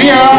We are